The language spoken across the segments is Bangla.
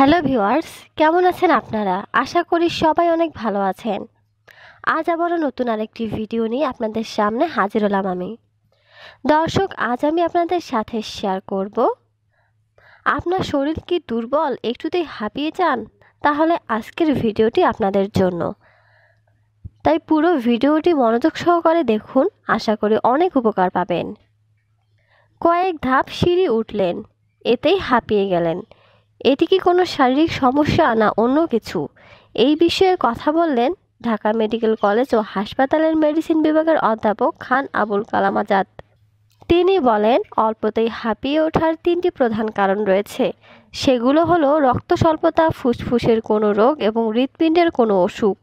হ্যালো ভিউয়ার্স, কেমন আছেন আপনারা? আশা করি সবাই অনেক ভালো আছেন। আজ আবারও নতুন আরেকটি ভিডিও নিয়ে আপনাদের সামনে হাজির হলাম আমি। দর্শক, আজ আমি আপনাদের সাথে শেয়ার করব। আপনার শরীর কি দুর্বল, একটুতেই হাঁপিয়ে যান? তাহলে আজকের ভিডিওটি আপনাদের জন্য। তাই পুরো ভিডিওটি মনোযোগ সহকারে দেখুন, আশা করি অনেক উপকার পাবেন। কয়েক ধাপ সিঁড়ি উঠলেন, এতেই হাঁপিয়ে গেলেন। এটি কি কোনো শারীরিক সমস্যা না অন্য কিছু? এই বিষয়ে কথা বললেন ঢাকা মেডিকেল কলেজ ও হাসপাতালের মেডিসিন বিভাগের অধ্যাপক খান আবুল কালাম আজাদ। তিনি বলেন, অল্পতেই হাঁপিয়ে ওঠার তিনটি প্রধান কারণ রয়েছে। সেগুলো হলো রক্ত স্বল্পতা, ফুসফুসের কোনো রোগ এবং হৃৎপিণ্ডের কোনো অসুখ।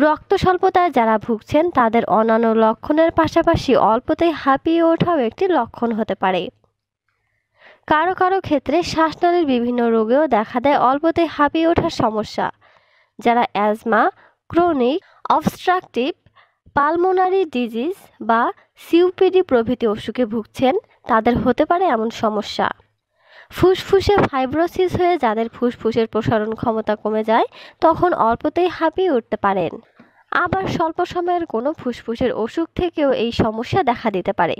রক্ত স্বল্পতায় যারা ভুগছেন, তাদের অন্যান্য লক্ষণের পাশাপাশি অল্পতেই হাঁপিয়ে ওঠাও একটি লক্ষণ হতে পারে। কারও কারও ক্ষেত্রে শ্বাসনালীর বিভিন্ন রোগেও দেখা দেয় অল্পতে হাঁপিয়ে ওঠার সমস্যা। যারা asthma, chronic, obstructive, pulmonary disease বা সিউপিডি প্রভৃতি অসুখে ভুগছেন, তাদের হতে পারে এমন সমস্যা। ফুসফুসে ফাইব্রোসিস হয়ে যাদের ফুসফুসের প্রসারণ ক্ষমতা কমে যায়, তখন অল্পতেই হাঁপিয়ে উঠতে পারেন। আবার স্বল্প সময়ের কোনো ফুসফুসের অসুখ থেকেও এই সমস্যা দেখা দিতে পারে।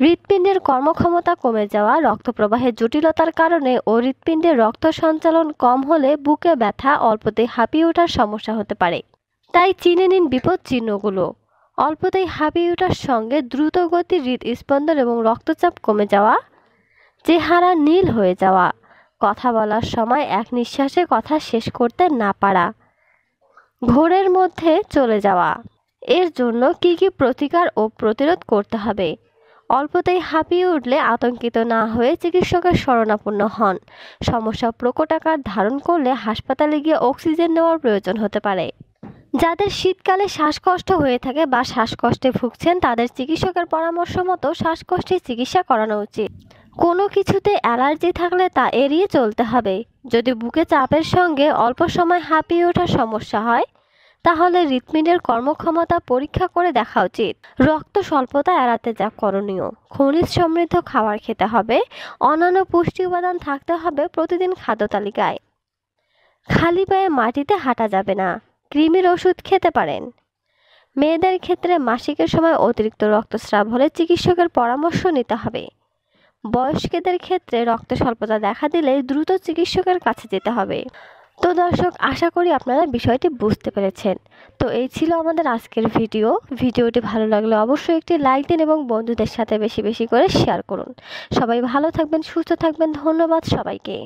হৃৎপিণ্ডের কর্মক্ষমতা কমে যাওয়া, রক্তপ্রবাহের জটিলতার কারণে ও হৃৎপিণ্ডের রক্ত সঞ্চালন কম হলে বুকে ব্যথা, অল্পতেই হাঁপিয়ে ওঠার সমস্যা হতে পারে। তাই চিনে নিন বিপদ চিহ্নগুলো। অল্পতেই হাঁপিয়ে ওঠার সঙ্গে দ্রুত গতির হৃদস্পন্দন এবং রক্তচাপ কমে যাওয়া, চেহারা নীল হয়ে যাওয়া, কথা বলার সময় এক নিঃশ্বাসে কথা শেষ করতে না পারা ঘোরের মধ্যে চলে যাওয়া। এর জন্য কি কি প্রতিকার ও প্রতিরোধ করতে হবে? অল্পতেই হাঁপিয়ে উঠলে আতঙ্কিত না হয়ে চিকিৎসকের শরণাপন্ন হন। সমস্যা প্রকট আকার ধারণ করলে হাসপাতালে গিয়ে অক্সিজেন নেওয়ার প্রয়োজন হতে পারে। যাদের শীতকালে শ্বাসকষ্ট হয়ে থাকে বা শ্বাসকষ্টে ভুগছেন, তাদের চিকিৎসকের পরামর্শ মতো শ্বাসকষ্টের চিকিৎসা করানো উচিত। কোনো কিছুতে অ্যালার্জি থাকলে তা এড়িয়ে চলতে হবে। যদি বুকে চাপের সঙ্গে অল্প সময় হাঁপিয়ে ওঠার সমস্যা হয় তাহলে হৃৎপিণ্ডের কর্মক্ষমতা পরীক্ষা করে দেখা উচিত। রক্ত স্বল্পতা এড়াতে যা করণীয়। খনিজ সমৃদ্ধ খাবার খেতে হবে। অন্যান্য পুষ্টি উপাদান থাকতে হবে প্রতিদিন খাদ্য তালিকায়। খালি পায়ে মাটিতে হাঁটা যাবে না। কৃমির ওষুধ খেতে পারেন। মেয়েদের ক্ষেত্রে মাসিকের সময় অতিরিক্ত রক্তস্রাব হলে চিকিৎসকের পরামর্শ নিতে হবে। বয়স্কদের ক্ষেত্রে রক্ত স্বল্পতা দেখা দিলে দ্রুত চিকিৎসকের কাছে যেতে হবে। তো দর্শক, আশা করি আপনারা বিষয়টি বুঝতে পেরেছেন। তো এই ছিল আমাদের আজকের ভিডিও। ভিডিওটি ভালো লাগলে অবশ্যই একটি লাইক দিন এবং বন্ধুদের সাথে বেশি বেশি করে শেয়ার করুন। সবাই ভালো থাকবেন, সুস্থ থাকবেন। ধন্যবাদ সবাইকে।